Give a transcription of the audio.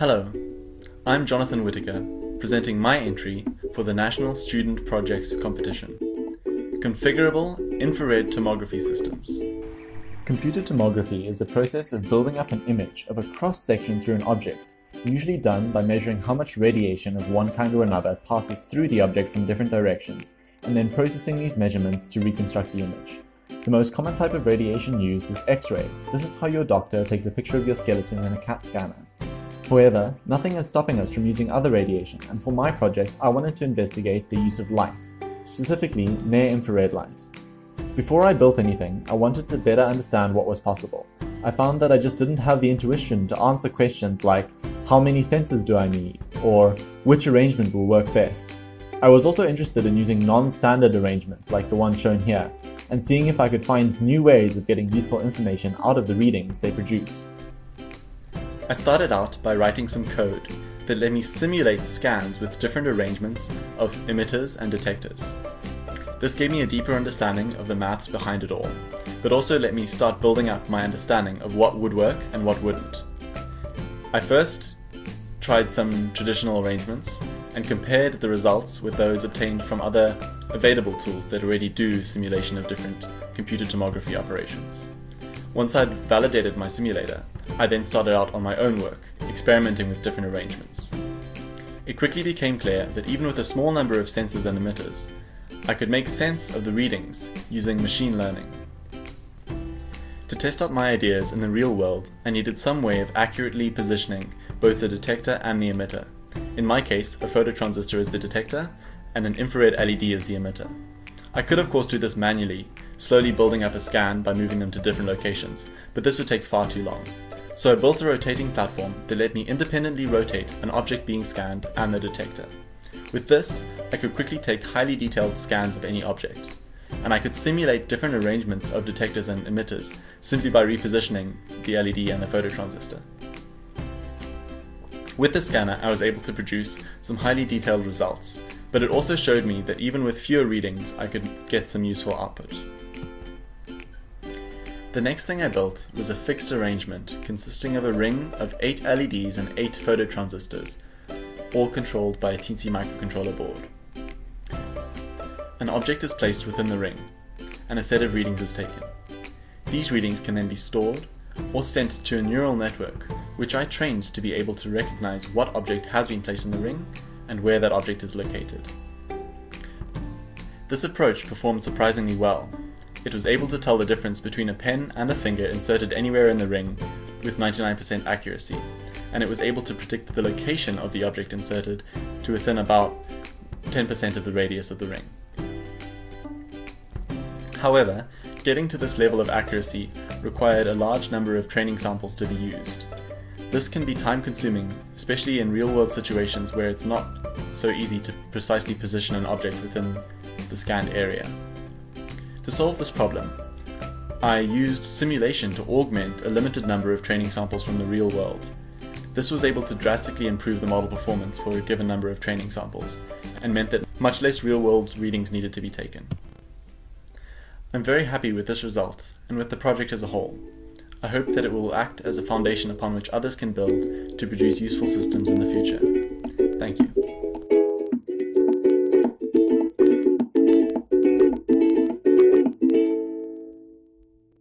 Hello, I'm Jonathan Whitaker, presenting my entry for the National Student Projects Competition. Configurable Infrared Tomography Systems. Computer tomography is the process of building up an image of a cross-section through an object, usually done by measuring how much radiation of one kind or another passes through the object from different directions, and then processing these measurements to reconstruct the image. The most common type of radiation used is X-rays. This is how your doctor takes a picture of your skeleton in a CAT scanner. However, nothing is stopping us from using other radiation, and for my project, I wanted to investigate the use of light, specifically near-infrared light. Before I built anything, I wanted to better understand what was possible. I found that I just didn't have the intuition to answer questions like, how many sensors do I need? Or, which arrangement will work best? I was also interested in using non-standard arrangements like the one shown here, and seeing if I could find new ways of getting useful information out of the readings they produce. I started out by writing some code that let me simulate scans with different arrangements of emitters and detectors. This gave me a deeper understanding of the maths behind it all, but also let me start building up my understanding of what would work and what wouldn't. I first tried some traditional arrangements and compared the results with those obtained from other available tools that already do simulation of different computer tomography operations. Once I'd validated my simulator, I then started out on my own work, experimenting with different arrangements. It quickly became clear that even with a small number of sensors and emitters, I could make sense of the readings using machine learning. To test out my ideas in the real world, I needed some way of accurately positioning both the detector and the emitter. In my case, a phototransistor is the detector, and an infrared LED is the emitter. I could of course do this manually, slowly building up a scan by moving them to different locations, but this would take far too long. So I built a rotating platform that let me independently rotate an object being scanned and the detector. With this, I could quickly take highly detailed scans of any object. And I could simulate different arrangements of detectors and emitters simply by repositioning the LED and the phototransistor. With the scanner, I was able to produce some highly detailed results, but it also showed me that even with fewer readings, I could get some useful output. The next thing I built was a fixed arrangement consisting of a ring of 8 LEDs and 8 phototransistors, all controlled by a Teensy microcontroller board. An object is placed within the ring, and a set of readings is taken. These readings can then be stored or sent to a neural network, which I trained to be able to recognize what object has been placed in the ring and where that object is located. This approach performed surprisingly well, it was able to tell the difference between a pen and a finger inserted anywhere in the ring with 99% accuracy, and it was able to predict the location of the object inserted to within about 10% of the radius of the ring. However, getting to this level of accuracy required a large number of training samples to be used. This can be time consuming, especially in real world situations where it's not so easy to precisely position an object within the scanned area. To solve this problem, I used simulation to augment a limited number of training samples from the real world. This was able to drastically improve the model performance for a given number of training samples, and meant that much less real-world readings needed to be taken. I'm very happy with this result, and with the project as a whole. I hope that it will act as a foundation upon which others can build to produce useful systems in the future. Thank you.